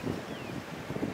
あっ!